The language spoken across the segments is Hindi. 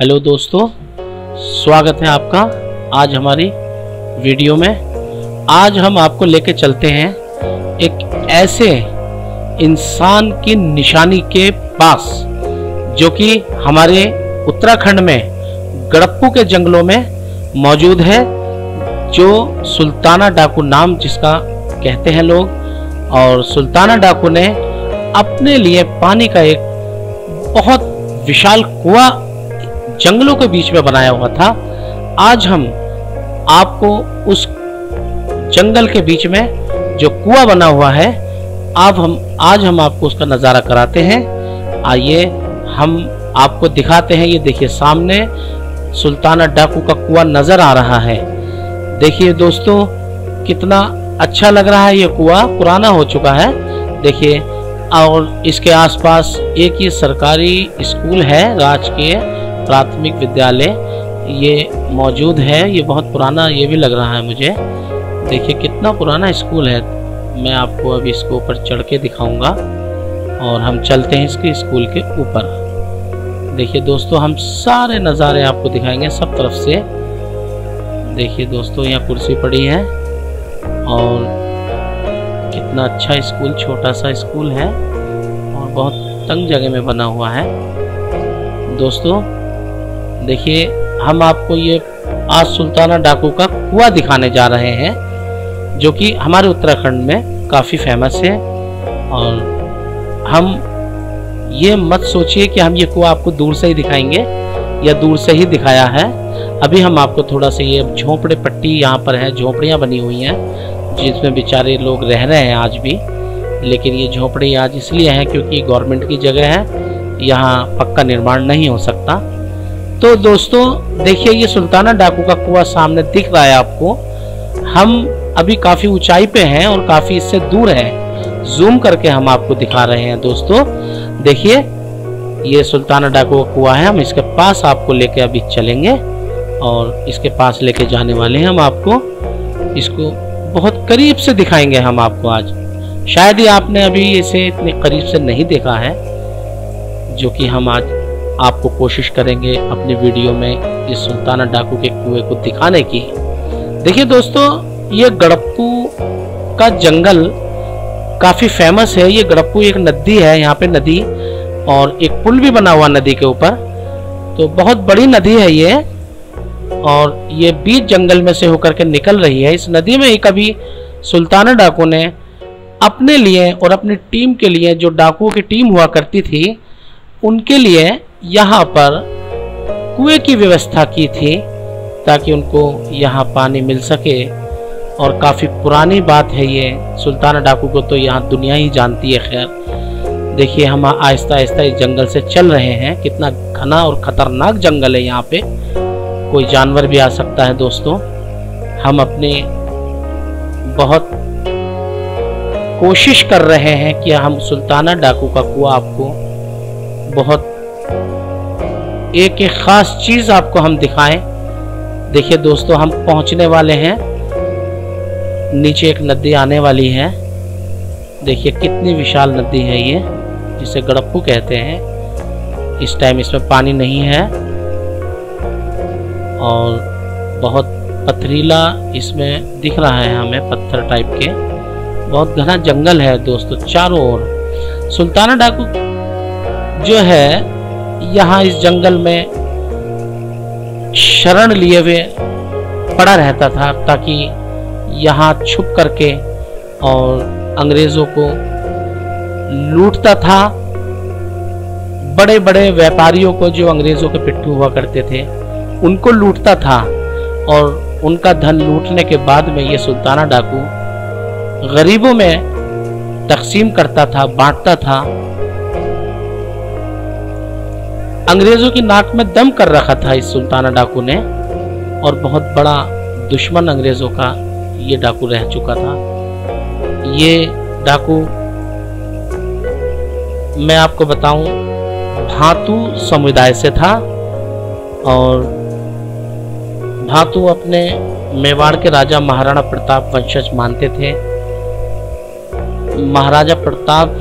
हेलो दोस्तों, स्वागत है आपका आज हमारी वीडियो में। आज हम आपको लेके चलते हैं एक ऐसे इंसान की निशानी के पास, जो कि हमारे उत्तराखंड में गड़प्पू के जंगलों में मौजूद है, जो सुल्ताना डाकू नाम जिसका कहते हैं लोग। और सुल्ताना डाकू ने अपने लिए पानी का एक बहुत विशाल कुआँ जंगलों के बीच में बनाया हुआ था। आज हम आपको उस जंगल के बीच में जो कुआ बना हुआ है अब हम, आज हम आपको उसका नज़ारा कराते हैं। आइए, हम आपको दिखाते हैं। ये देखिए, सामने सुल्ताना डाकू का कुआ नज़र आ रहा है। देखिए दोस्तों, कितना अच्छा लग रहा है ये कुआ। पुराना हो चुका है। देखिए, और इसके आसपास एक ये सरकारी स्कूल है, राजकीय। प्राथमिक विद्यालय, ये मौजूद है, ये बहुत पुराना, ये भी लग रहा है मुझे। देखिए, कितना पुराना स्कूल है। मैं आपको अभी इसको ऊपर चढ़ के दिखाऊँगा और हम चलते हैं इसके स्कूल के ऊपर। देखिए दोस्तों, हम सारे नज़ारे आपको दिखाएँगे सब तरफ़ से। देखिए दोस्तों, यहाँ कुर्सी पड़ी है और कितना अच्छा स्कूल, छोटा सा स्कूल है और बहुत तंग जगह में बना हुआ है। दोस्तों देखिए, हम आपको ये आज सुल्ताना डाकू का कुआ दिखाने जा रहे हैं, जो कि हमारे उत्तराखंड में काफ़ी फ़ेमस है। और हम ये मत सोचिए कि हम ये कुआँ आपको दूर से ही दिखाएँगे, या दूर से ही दिखाया है। अभी हम आपको थोड़ा सा ये झोंपड़े पट्टी यहाँ पर है, झोंपड़ियाँ बनी हुई हैं, जिसमें बेचारे लोग रह रहे हैं आज भी। लेकिन ये झोंपड़ी आज इसलिए है क्योंकि गवर्नमेंट की जगह है, यहाँ पक्का निर्माण नहीं हो सकता। तो दोस्तों, देखिए, ये सुल्ताना डाकू का कुआ सामने दिख रहा है आपको। हम अभी काफ़ी ऊंचाई पे हैं और काफ़ी इससे दूर हैं। जूम करके हम आपको दिखा रहे हैं दोस्तों। देखिए, ये सुल्ताना डाकू का कुआँ है। हम इसके पास आपको लेके अभी चलेंगे और इसके पास लेके जाने वाले हैं हम आपको। इसको बहुत करीब से दिखाएँगे हम आपको आज। शायद ही आपने अभी इसे इतने करीब से नहीं देखा है, जो कि हम आज आपको कोशिश करेंगे अपने वीडियो में इस सुल्ताना डाकू के कुएँ को दिखाने की। देखिए दोस्तों, ये गड़प्पू का जंगल काफ़ी फ़ेमस है। ये गड़प्पू एक नदी है, यहाँ पे नदी और एक पुल भी बना हुआ नदी के ऊपर। तो बहुत बड़ी नदी है ये और ये बीच जंगल में से होकर के निकल रही है। इस नदी में ही कभी सुल्ताना डाकू ने अपने लिए और अपनी टीम के लिए, जो डाकुओं की टीम हुआ करती थी, उनके लिए यहाँ पर कुएँ की व्यवस्था की थी ताकि उनको यहाँ पानी मिल सके। और काफ़ी पुरानी बात है ये। सुल्ताना डाकू को तो यहाँ दुनिया ही जानती है, खैर। देखिए, हम आहिस्ता आहिस्ता इस जंगल से चल रहे हैं। कितना घना और ख़तरनाक जंगल है यहाँ पे। कोई जानवर भी आ सकता है दोस्तों। हम अपने बहुत कोशिश कर रहे हैं कि हम सुल्ताना डाकू का कुआ आपको बहुत एक एक ख़ास चीज़ आपको हम दिखाएँ। देखिए दोस्तों, हम पहुँचने वाले हैं। नीचे एक नदी आने वाली है। देखिए कितनी विशाल नदी है ये, जिसे गड़प्पू कहते हैं। इस टाइम इसमें पानी नहीं है। और बहुत पथरीला इसमें दिख रहा है हमें पत्थर टाइप के। बहुत घना जंगल है दोस्तों, चारों ओर। सुल्ताना डाकू जो है यहाँ इस जंगल में शरण लिए हुए पड़ा रहता था ताकि यहाँ छुप करके और अंग्रेज़ों को लूटता था। बड़े बड़े व्यापारियों को जो अंग्रेज़ों के पिट्ठू हुआ करते थे, उनको लूटता था और उनका धन लूटने के बाद में ये सुल्ताना डाकू गरीबों में तकसीम करता था, बांटता था अंग्रेज़ों की नाक में दम कर रखा था इस सुल्ताना डाकू ने, और बहुत बड़ा दुश्मन अंग्रेज़ों का ये डाकू रह चुका था। ये डाकू मैं आपको बताऊँ, भातु समुदाय से था, और भातु अपने मेवाड़ के राजा महाराणा प्रताप वंशज मानते थे। महाराजा प्रताप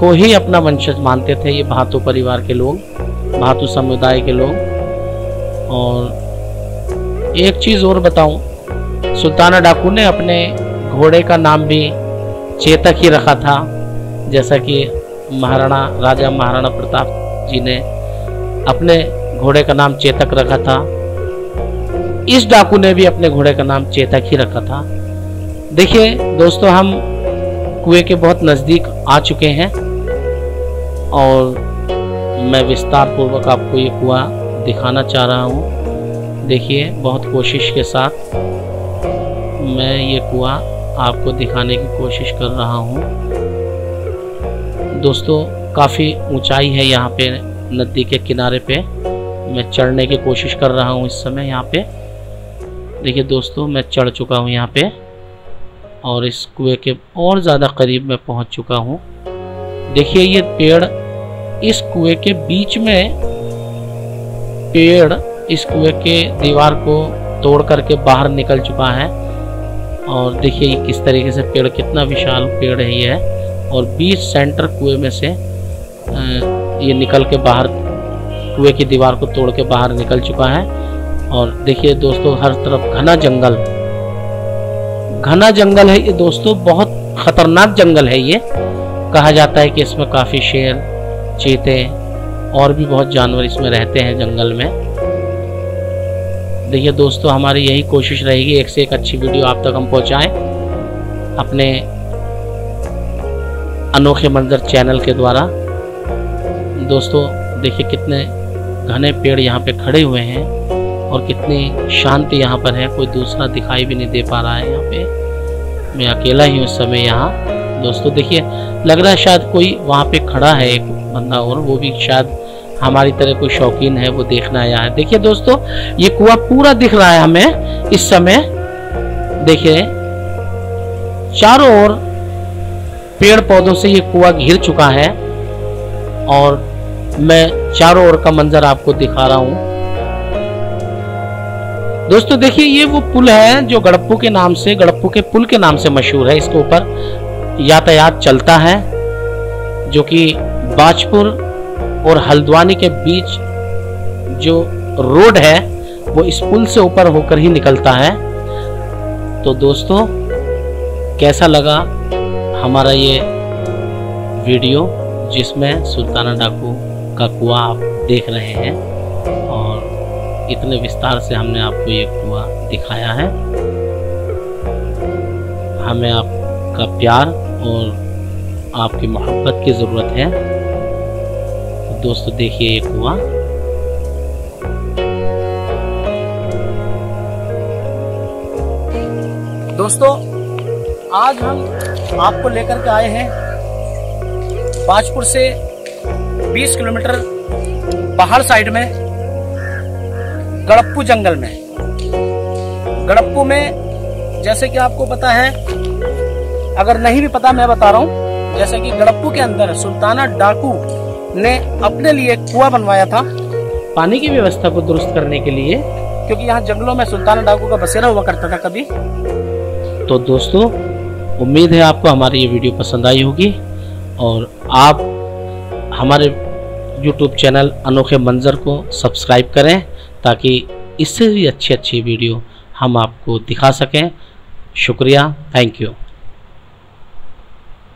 को ही अपना वंशज मानते थे ये भातु परिवार के लोग, भातु समुदाय के लोग। और एक चीज़ और बताऊँ, सुल्ताना डाकू ने अपने घोड़े का नाम भी चेतक ही रखा था, जैसा कि महाराणा, राजा महाराणा प्रताप जी ने अपने घोड़े का नाम चेतक रखा था। इस डाकू ने भी अपने घोड़े का नाम चेतक ही रखा था। देखिए, दोस्तों, हम कुएँ के बहुत नज़दीक आ चुके हैं। और मैं विस्तार पूर्वक आपको ये कुआँ दिखाना चाह रहा हूँ। देखिए, बहुत कोशिश के साथ मैं ये कुआँ आपको दिखाने की कोशिश कर रहा हूँ। दोस्तों, काफ़ी ऊंचाई है यहाँ पे, नदी के किनारे पे। मैं चढ़ने की कोशिश कर रहा हूँ इस समय यहाँ पे। देखिए दोस्तों, मैं चढ़ चुका हूँ यहाँ पे और इस कुएँ के और ज़्यादा करीब मैं पहुँच चुका हूँ। देखिए, ये पेड़ इस कुएँ के बीच में पेड़ इस कुएँ के दीवार को तोड़ करके बाहर निकल चुका है। और देखिए किस तरीके से पेड़, कितना विशाल पेड़ है ये। और बीच सेंटर कुएँ में से ये निकल के बाहर, कुएँ की दीवार को तोड़ के बाहर निकल चुका है। और देखिए दोस्तों, हर तरफ़ घना जंगल। घना जंगल है ये दोस्तों, बहुत खतरनाक जंगल है ये। कहा जाता है कि इसमें काफ़ी शेर चीते और भी बहुत जानवर इसमें रहते हैं जंगल में। देखिए दोस्तों, हमारी यही कोशिश रहेगी, एक से एक अच्छी वीडियो आप तक हम पहुंचाएँ अपने अनोखे मंजर चैनल के द्वारा। दोस्तों, देखिए कितने घने पेड़ यहाँ पे खड़े हुए हैं और कितनी शांति यहाँ पर है, कोई दूसरा दिखाई भी नहीं दे पा रहा है यहाँ पे। मैं अकेला ही उस समय यहाँ। दोस्तों, देखिए, लग रहा है शायद कोई वहाँ पे खड़ा है एक बंदा और वो भी शायद हमारी तरह कोई शौकीन है, वो देखना आया है। देखिए दोस्तों, ये कुआ पूरा दिख रहा है हमें इस समय। देखिए, चारों ओर पेड़ पौधों से ये कुआ घिर चुका है और मैं चारों ओर का मंजर आपको दिखा रहा हूँ। दोस्तों, देखिए, ये वो पुल है जो गड़प्पू के नाम से गड़प्पू के पुल के नाम से मशहूर है, इसके ऊपर यातायात चलता है, जो कि बाजपुर और हल्द्वानी के बीच जो रोड है, वो इस पुल से ऊपर होकर ही निकलता है। तो दोस्तों, कैसा लगा हमारा ये वीडियो जिसमें सुल्ताना डाकू का कुआ आप देख रहे हैं? और इतने विस्तार से हमने आपको ये कुआ दिखाया है। हमें आपका प्यार और आपकी मोहब्बत की ज़रूरत है। दोस्तों, देखिए ये कुआ दोस्तों, आज हम आपको लेकर के आए हैं बाजपुर से 20 किलोमीटर पहाड़ साइड में, गड़प्पू जंगल में। गड़प्पू में, जैसे कि आपको पता है अगर नहीं भी पता मैं बता रहा हूँ जैसे कि गड़प्पू के अंदर सुल्ताना डाकू ने अपने लिए कुआ बनवाया था। पानी की व्यवस्था को दुरुस्त करने के लिए? क्योंकि यहाँ जंगलों में सुल्ताना डाकू का बसेरा हुआ करता था कभी। तो दोस्तों उम्मीद है आपको हमारी ये वीडियो पसंद आई होगी और आप हमारे YouTube चैनल अनोखे मंजर को सब्सक्राइब करें ताकि इससे भी अच्छी अच्छी वीडियो हम आपको दिखा सकें। शुक्रिया थैंक यू।